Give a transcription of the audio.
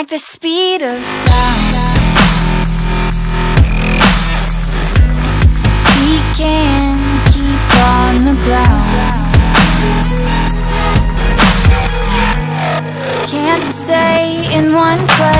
like the speed of sound. He can keep on the ground. Can't stay in one place.